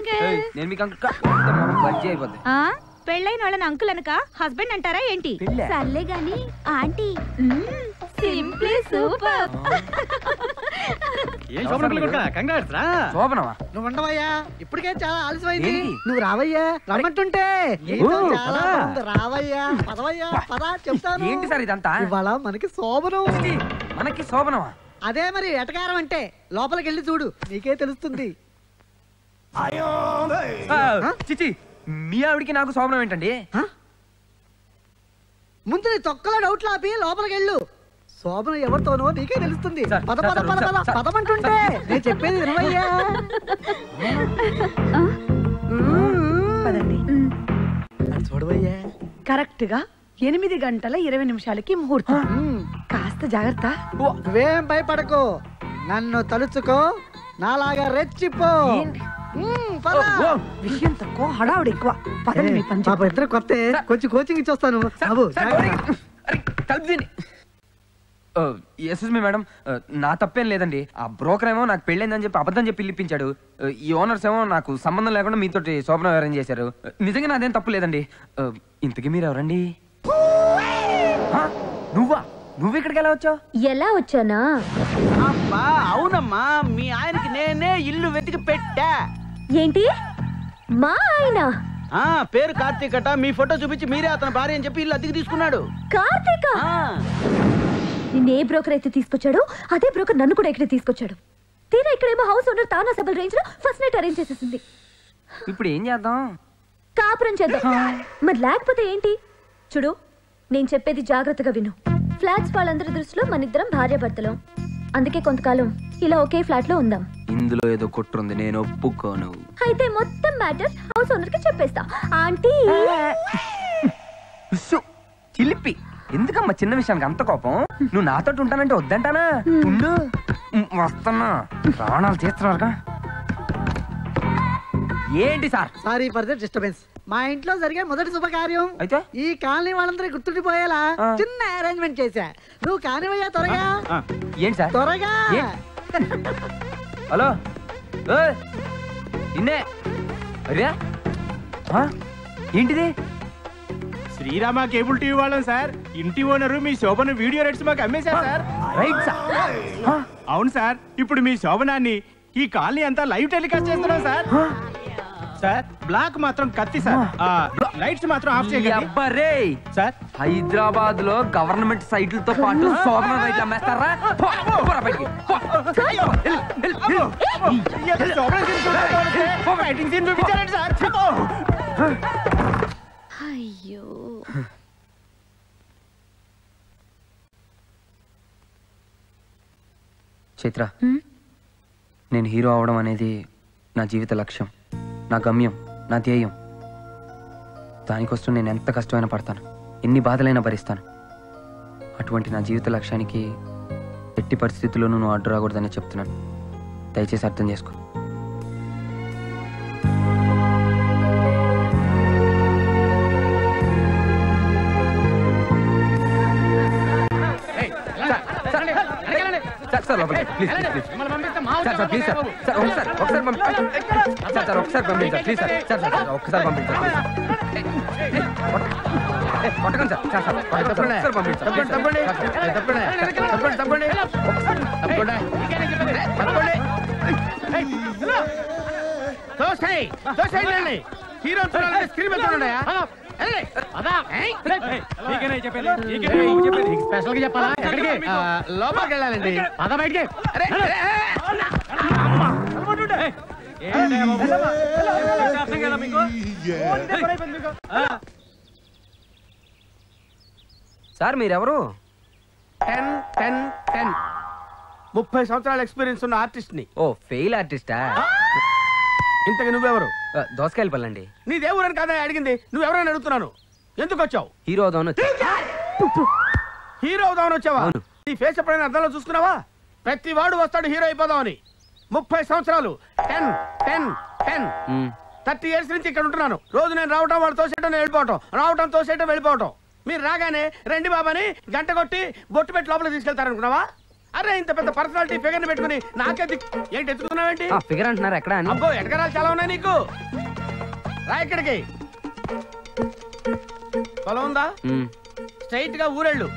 Uncle. నేను మీకు ఆ? పెళ్ళైన వాళ్ళని అంకుల్ అనక హస్బెండ్ అంటారా ఏంటి? సర్లే గాని ఆంటీ. Simply super. ఏం శోభన పిల్ల కొడుకా? కంగ్రాట్స్ రా. శోభనమా నువ్వు ఉండవయ్యా. ఇప్పటికే చాలా ఆలస్యమైంది? నువ్వు రావయ్యా. రమ్మంటుంటే. పదవయ్యా పద చెప్తాను. ఏంటి సార్ ఇదంతా? ఇవాళ మనకి శోభనం. మనకి శోభనమా అదే మరి ఎటకారం అంటే. లోపలికి వెళ్ళి చూడు. నీకే తెలుస్తుంది. చిచి మీ ఆవిడికి నాకు శోభనం ఏంటండి? ముందు నీ తొక్కలో డౌట్లు ఆపి లోపలికి వెళ్ళు. శోభన ఎవరితోనో నీకే తెలుస్తుంది. పద పద పద పద. పదమంటుంటే నేను చెప్పేది వినవయ్యా. చూడవయ్యా. కరెక్ట్గా ఎనిమిది గంటల ఇరవై నిమిషాలకి ముహూర్తం. కాస్త జాగ్రత్త. నువ్వేం భయపడకు. నన్ను తలుచుకో. నాలాగా రెచ్చిపో. విషయం తక్కువ హడావుడు ఎక్కువ. పదండి మీ పని పాప ఇద్దరు కొత్త కొంచెం కోచింగ్ ఇచ్చొస్తాను. బాబు మేడం నా తప్పేం లేదండి. ఆ బ్రోకర్ ఏమో నాకు పెళ్ళైందని చెప్పి అబద్ధం చెప్పి పిలిపించాడు ఈ ఓనర్స్ ఏమో నాకు సంబంధం లేకుండా మీతోటి శోభనం అరేంజ్ చేశారు. నిజంగా నాదేం తప్పు లేదండి. ఇంతకీ మీరు ఎవరండి? నువ్వా? నువ్వు ఇక్కడికి ఎలా వచ్చావు? ఎలా వచ్చానా? అబ్బా అవునమ్మా. మీ ఆయనకి నేనే ఇల్లు వెతికి పెట్టా. ఏంటి? మా ఆయన? ఆ పేరు కార్తీక్ అట. మీ ఫోటో చూపించి మీరే అతని భార్య అని చెప్పి ఇల్లు అద్దెకి తీసుకున్నాడు. కార్తీక? ఆ, నిన్ను ఏ బ్రోకర్ అయితే తీసుకొచ్చాడో అదే బ్రోకర్ నన్ను కూడా ఇక్కడ తీసుకొచ్చాడు. తీరా ఇక్కడేమో హౌస్ ఓనర్ తానా సబల్ రేంజ్లో ఫస్ట్ నైట్ అరేంజ్ చేసేసింది. ఇప్పుడు ఏం చేద్దాం? కాపురం చేద్దాం. మరి లేకపోతే ఏంటి? చూడు నేను చెప్పేది జాగ్రత్తగా విను. ఫ్లాట్స్ వాళ్ళందరి దృష్టిలో మన ఇద్దరం భార్యాభర్తలం. అందుకే కొంతకాలం ఇలా ఒకే ఫ్లాట్లో ఉందాం. ఇందులో ఏదో కుట్రుంది నేను ఒప్పుకోను. అయితే మొత్తం మ్యాటర్ హౌస్ ఓనర్కి చెప్పేస్తా. ఆంటీ! ఉస్సు, చిలిపి! ఎందుకమ్మా చిన్న విషయానికి అంత కోపం? నువ్వు నాతో ఉంటానంటే వద్దంటానా? ఉండు. వస్తున్నా. ప్రాణాలు తీస్తున్నారుగా. ఏంటి sir? Sorry for the disturbance మా ఇంట్లో జరిగే మొదటి శుభకార్యం. అయితే? ఈ కాలనీ వాళ్ళందరూ గుర్తుండిపోయేలా. చిన్న అరేంజ్మెంట్ చేశా. నువ్వు కానివయ్యా త్వరగా. ఏంటి సార్? త్వరగా? హలో. ఏయ్, నిన్నే. అరే? ఏంటిది? శ్రీరామ కేబుల్ టీవీ వాళ్ళం సార్. ఇంటి ఓనరు మీ శోభన వీడియో రైట్స్ మాకు అమ్మేశారు సార్. Right sir. అవును సార్. ఇప్పుడు మీ శోభనాన్ని ఈ కాలనీ అంతా లైవ్ టెలికాస్ట్ చేస్తున్నాం సార్. సార్ బ్లాక్ మాత్రం కత్తి సార్. ఆ, లైట్స్ మాత్రం ఆఫ్ అబ్బరే సార్. హైదరాబాద్లో గవర్నమెంట్ సైట్లతో పాటు రైట్లు అమ్మేస్తారా. అయ్యో. చైత్ర నేను హీరో అవడం అనేది నా జీవిత లక్ష్యం. నా గమ్యం నా ధ్యేయం. దానికోసం నేను ఎంత కష్టమైనా పడతాను. ఎన్ని బాధలైనా భరిస్తాను. అటువంటి నా జీవిత లక్ష్యానికి ఎట్టి పరిస్థితుల్లోనూ నువ్వు అడ్డు రాకూడదని చెప్తున్నాను. దయచేసి అర్థం చేసుకో. సార్ సార్ లోపలికి please please sir sir please sir sir ఒకసారి ఒకసారి పంపించండి సార్ సార్ ఒకసారి పంపించండి ప్లీజ్ సార్ సార్ సార్ ఒకసారి పంపించండి తప్పండి తప్పండి తప్పండి తప్పండి తప్పండి తప్పండి తోసేయ్ తోసేయండి హీరో స్క్రీన్ స్పెషల్గా చెప్పాలా? ఎక్కడికి? లోపలికి వెళ్ళాలండి. పద బయటికి. సార్ మీరెవరు? Ten ten ten. ముప్పై సంవత్సరాల ఎక్స్పీరియన్స్ ఉన్న ఆర్టిస్ట్ని ఓ ఫెయిల్ ఆర్టిస్టా? ఇంతకు నువ్వెవరు? దోసకాయలు పల్లండి నీ దేవురని కాదా అడిగింది? నువ్వెవరని అడుగుతున్నాను. ఎందుకు వచ్చావు? హీరో అవుదామని. హీరో అవుదామని వచ్చావా. నీ ఫేస్ ఎప్పుడైనా అర్థంలో చూసుకున్నావా? ప్రతి వాడు వస్తాడు హీరో అయిపోదామని. ముప్పై సంవత్సరాలు. Ten ten ten. Thirty years నుంచి ఇక్కడ ఉంటున్నాను. రోజు నేను రావటం వాడు తోసేయటం వెళ్ళిపోవటం. రావటం తోసేయటం వెళ్ళిపోవటం. మీరు రాగానే రండి బాబాని గంట కొట్టి బొట్టు పెట్టి లోపల తీసుకెళ్తారనుకున్నావా? అరే ఇంత పెద్ద పర్సనాలిటీ ఫిగర్ పెట్టుకుని నాకే ఏంటి ఎత్తుకున్నావేంటి ఫిగర్ అంటున్నారు ఎక్కడ అని? అబ్బో ఎటకరాలు చాలా ఉన్నాయి నీకు. రా ఇక్కడికి. పొలం ఉందా. స్ట్రైట్గా ఊరెళ్ళు.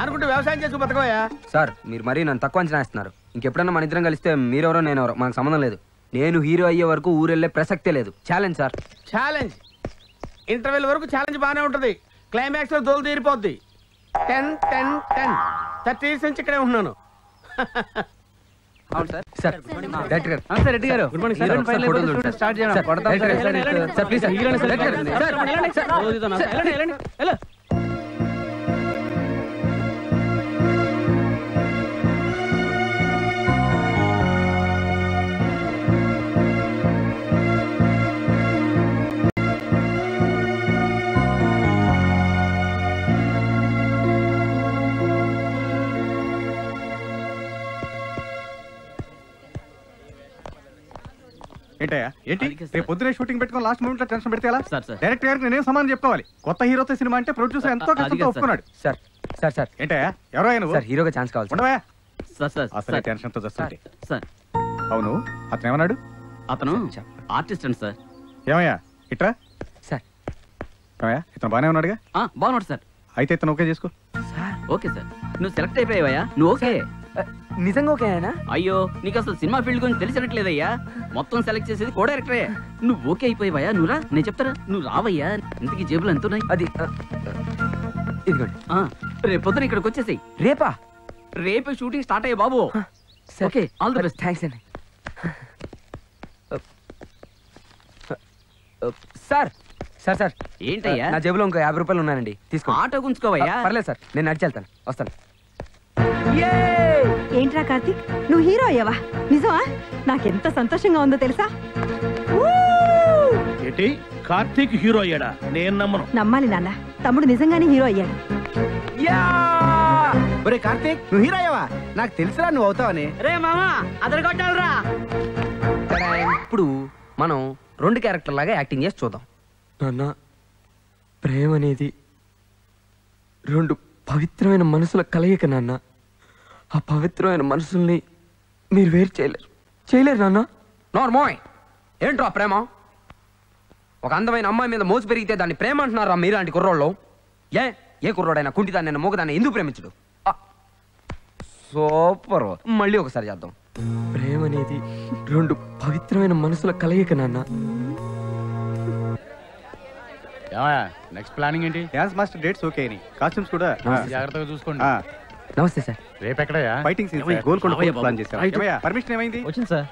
అనుకుంటూ వ్యవసాయం చేసి బతకవయ్యా. సార్ మీరు మరీ నన్ను తక్కువ అంచనా వేస్తున్నారు. ఇంకెప్పుడన్నా మన ఇద్దరం కలిస్తే మీరెవరో నేనెవరో మనకు సంబంధం లేదు. నేను హీరో అయ్యే వరకు ఊరెళ్ళే ప్రసక్తే లేదు. Challenge sir. ఛాలెంజ్. ఇంటర్వెల్ వరకు ఛాలెంజ్ బాగానే ఉంటది. క్లైమాక్స్లో దోలు తీరిపోద్ది. Ten ten ten. Thirty years నుంచి ఇక్కడే ఉంటున్నాను సార్ డైరెక్టర్ గారు సార్ రెడ్డి గారు గుడ్ మార్నింగ్ సార్ ఫైనల్ ఫోటోలు చూడండి స్టార్ట్ చేయండి సార్ ప్లీజ్ సార్ ఏంటయ్యా ఏంటి? రేపు పొద్దునే షూటింగ్ పెట్టుకుని లాస్ట్ మూమెంట్లో టెన్షన్ పెడితే ఎలా? Sir, sir. డైరెక్టర్ గారికి నేనేం సమాధానం చెప్పుకోవాలి? కొత్త హీరోతో సినిమా అంటే ప్రొడ్యూసర్ ఎంతో కష్టంతో ఒప్పుకున్నాడు. Sir sir sir. ఏంటయ్యా? ఎవరో ఆయన సార్ హీరోగా ఛాన్స్ కావాలి సార్. ఉండవా? సార్ సార్ అసలు టెన్షన్తో వస్తుంటే సార్. అవును. అతను ఏమన్నాడు అతను ఆర్టిస్ట్ అండి సార్. ఏమయ్యా? ఇట్రా సార్. ఏమయ్యా? ఇతను బానే ఉన్నాడుగా? ఆ, బాగున్నాడు సార్. అయితే ఇతను ఓకే చేసుకో. Okay sir. నువ్వు సెలెక్ట్ అయిపోయావయ్యా. నువ్వు ఓకే. నిజంగా ఓకే ఆయన? అయ్యో నీకు అసలు సినిమా ఫీల్డ్ గురించి తెలిసినట్లేదయ్యా. మొత్తం సెలెక్ట్ చేసేది కో డైరెక్టరే. నువ్వు ఓకే అయిపోయావయ్యా నువ్వురా నేను చెప్తారా? నువ్వు రావయ్యా ఇంతకీ జేబులు ఎంత ఉన్నాయి? అది ఇదిగోండి. రేపు పొద్దున ఇక్కడికి వచ్చేసాయి. రేపా? రేపే షూటింగ్ స్టార్ట్ అయ్యే బాబు. Okay all the best thanks అండి. Sir sir sir. ఏంటయ్యా? నా జేబులో ఇంకో యాభై రూపాయలు ఉన్నానండి తీసుకో ఆటో గుంచుకోవయ్యా పర్లేదు సార్ నేను నడిచి వెళ్తాను. వస్తాను. ఏంట్రా కార్తీక్? నువ్వు హీరో అయ్యావా? నిజమా? నాకెంత సంతోషంగా ఉందో తెలుసా? ఏంటి? కార్తీక్ హీరో అయ్యాడా? నేను నమ్మను. నమ్మాలి నాన్న. తమ్ముడు నిజంగానే హీరో అయ్యాడు. ఒరే కార్తీక్ నువ్వు హీరో అయ్యావా? నాకు తెలుసురా నువ్వు అవుతావని. రే మామా అదరు కొట్టాలరా. ఇప్పుడు మనం రెండు క్యారెక్టర్ లాగా యాక్టింగ్ చేసి చూద్దాం. నాన్న ప్రేమ అనేది రెండు పవిత్రమైన మనసుల కలయిక నాన్న. ఆ పవిత్రమైన మనసుల్ని మీరు వేరు చేయలేరు. చేయలేరు నాన్న. నార్మోయ్! ఏంట్రా ప్రేమ? ఒక అందమైన అమ్మాయి మీద మోసు పెరిగితే దాన్ని ప్రేమ అంటున్నారా మీలాంటి కుర్రోళ్ళు? ఏ? ఏ కుర్రోడైనా కుంటిదాన్ని మూగదాన్ని ఎందుకు ప్రేమించడు? సూపర్. మళ్ళీ ఒకసారి చేద్దాం. ప్రేమ అనేది రెండు పవిత్రమైన మనసుల కలయిక నాన్న. నెక్స్ట్ ప్లానింగ్ ఏంటి? డాన్స్ మాస్టర్ డేట్స్ ఓకే అని కాస్ట్యూమ్స్ కూడా జాగ్రత్తగా చూసుకోండి. నమస్తే సార్. రేపు ఎక్కడయ్యా? ఫైటింగ్ గోల్కొండ రావయ్యా ప్లాన్. చేశారు పర్మిషన్ ఏమైంది? వచ్చింది సార్.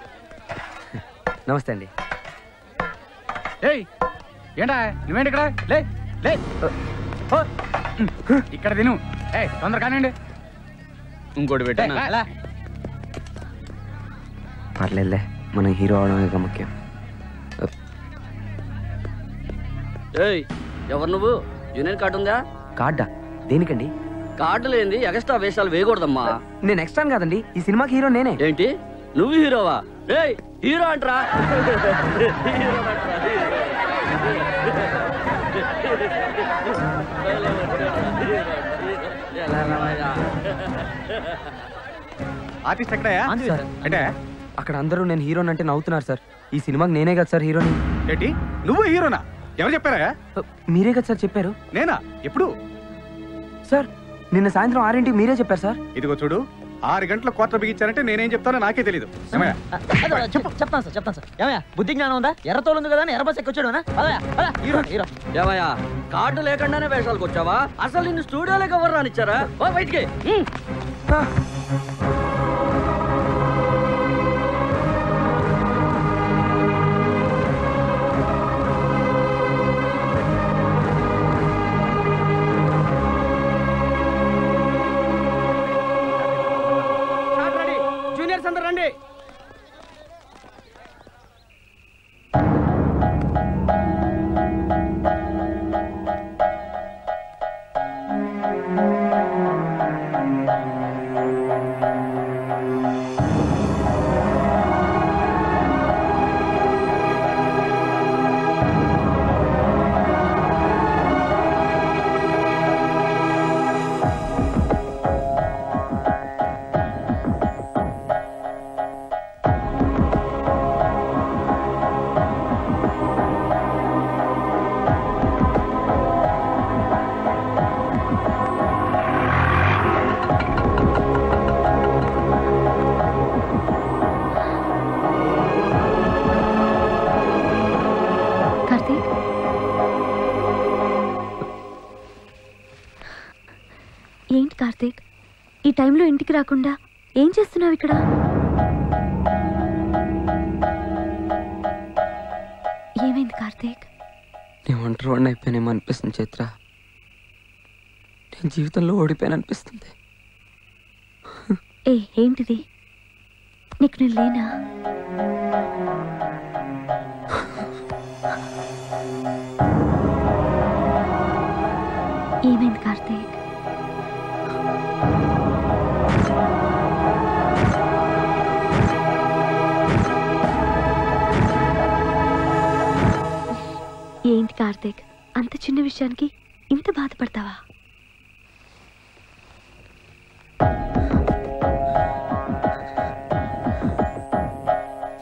నమస్తే అండి. ఏయ్ ఏంటా? నువ్వేంటి ఇక్కడ? లే లే. ఇక్కడ తిను. ఏ తొందర కానివ్వండి. ఇంకోటి పెట్టాను? పర్లేదులే మనం హీరో అవడమే ఇక ముఖ్యం. ఏయ్ ఎవరు నువ్వు? యూనియన్ కార్డు ఉందా? కార్డా? దేనికండి? కార్డు లేని ఎక్స్ట్రా వేషాలు వేయకూడదమ్మా. నేను ఎక్స్ట్రా కాదండి ఈ సినిమాకి హీరో నేనే. ఏంటి? నువ్వు హీరోవా? ఏయ్ హీరో అంటరా. ఆర్టిస్ట్ ఎక్కడయా సార్. అంటే అక్కడ అందరూ నేను హీరోని అంటే నవ్వుతున్నారు సార్. ఈ సినిమాకి నేనే కదా సార్ హీరోని. ఏంటి? నువ్వు హీరోనా? ఎవరు చెప్పారా మీరే కదా సార్ చెప్పారు? నేనా? ఎప్పుడు? సార్ నిన్న సాయంత్రం ఆరింటికి మీరే చెప్పారు సార్? ఇదిగో చూడు ఆరు గంటల క్వార్టర్ బిగించారంటే నేనేం చెప్తానో నాకే తెలియదు చెప్తాను సార్ చెప్తాను సార్. ఏమయ్యా బుద్ధి జ్ఞానం ఉందా? ఎర్ర తోలు ఉంది కదా అని ఎర్ర బస్ ఎక్కొచ్చాడు హీరో హీరో. ఏమయ్యా కార్డు లేకుండానే వేషాలకు వచ్చావా? అసలు నిన్ను స్టూడియోలోకి ఎవరు రానిచ్చారా? ఓ బయటికి. టైంలో ఇంటికి రాకుండా ఏం చేస్తున్నావు ఇక్కడ? ఏమైంది కార్తీక్? నేను ఒంటరి వాడిని అయిపోయానేమో అనిపిస్తుంది చైత్ర. నేను జీవితంలో ఓడిపోయాను అనిపిస్తుంది. ఏ ఏంటిది? నీకు నేను లేనా? ఏమైంది కార్తీక్? కార్తీక్ అంత చిన్న విషయానికి ఇంత బాధపడతావా?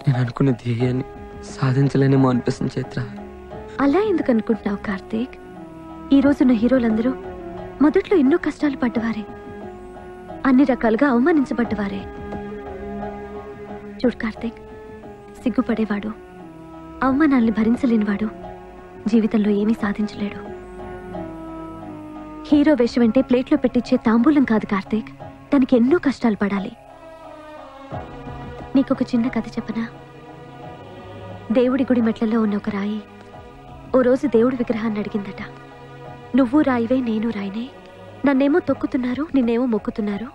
నేను అనుకున్న ధ్యేయాన్ని సాధించలేనేమో అనిపిస్తుంది చైత్ర. అలా ఎందుకు అనుకుంటున్నావు కార్తీక్? ఈ రోజున్న హీరోలందరూ మొదట్లో ఎన్నో కష్టాలు పడ్డవారే. అన్ని రకాలుగా అవమానించబడ్డవారే. చూడు కార్తీక్ సిగ్గుపడేవాడు అవమానాల్ని భరించలేనివాడు. జీవితంలో ఏమీ సాధించలేడు. హీరో వేషమంటే ప్లేట్లో పెట్టించే తాంబూలం కాదు కార్తీక్. తనకి ఎన్నో కష్టాలు పడాలి. నీకొక చిన్న కథ చెప్పనా? దేవుడి గుడి మెట్లలో ఉన్న ఒక రాయి ఓ రోజు దేవుడి విగ్రహాన్ని అడిగిందట. నువ్వు రాయివే నేను రాయినే. నన్నేమో తొక్కుతున్నారు నిన్నేమో మొక్కుతున్నారు.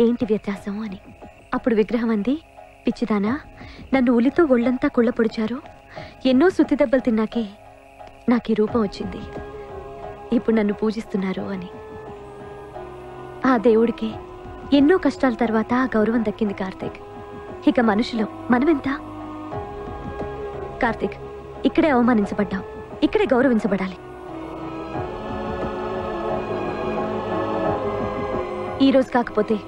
ఏంటి వ్యత్యాసం? అని. అప్పుడు విగ్రహం అంది పిచ్చిదానా నన్ను ఉలితో ఒళ్ళంతా కుళ్ళ పొడిచారు. ఎన్నో సుత్తి దెబ్బలు తిన్నాకే నాకు ఈ రూపం వచ్చింది. ఇప్పుడు నన్ను పూజిస్తున్నారు అని. ఆ దేవుడికి ఎన్నో కష్టాల తర్వాత ఆ గౌరవం దక్కింది కార్తీక్. ఇక మనుషులం మనమెంత? కార్తీక్ ఇక్కడే అవమానించబడ్డాం ఇక్కడే గౌరవించబడాలి. ఈ రోజు కాకపోతే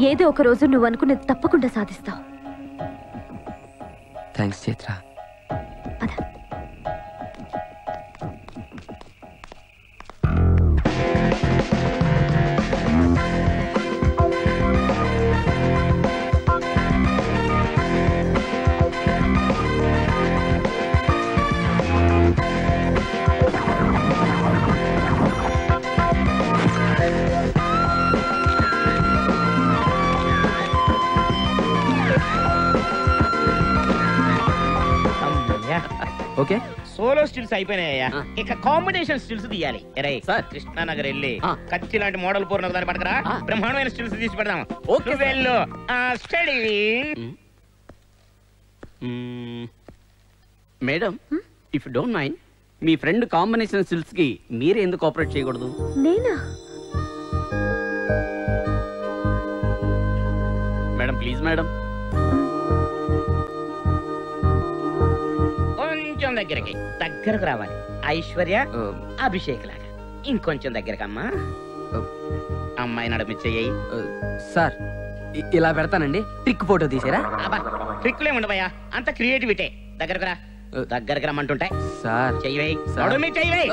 ఏదో ఒక రోజు నువ్వు అనుకున్నది తప్పకుండా సాధిస్తావు. Thanks Chaitra okay. Solo stills అయిపోయినాయ్యా ఇక కాంబినేషన్ స్టిల్స్ తీయాలి. ఎరే కృష్ణానగర్ వెళ్ళి కత్తి లాంటి మోడల్ పూర్ణ దాన్ని పడకరా? బ్రహ్మాండమైన స్టిల్స్ తీసి పెడదాం. ఓకే వెళ్ళు. Study madam if don't mind me friend combination స్టిల్స్కి మీరే ఎందుకు ఆపరేట్ చేయకూడదు? నేనా? Madam please madam. దగ్గరికి. దగ్గరకు రావాలి. ఐశ్వర్య అభిషేక్ లాగా ఇంకొంచెం దగ్గరకు అమ్మా అమ్మాయి నడిపించేయి సార్ ఇ- ఇలా పెడతానండి. ట్రిక్ ఫోటో తీసారా? అబ్బా ట్రిక్లే ఉండవయ్యా. అంత క్రియేటివిటీ. దగ్గరకు రా. దగ్గరకు రమ్మంటుంటే. సార్. చెయ్యి సార్. నడుము చెయ్యి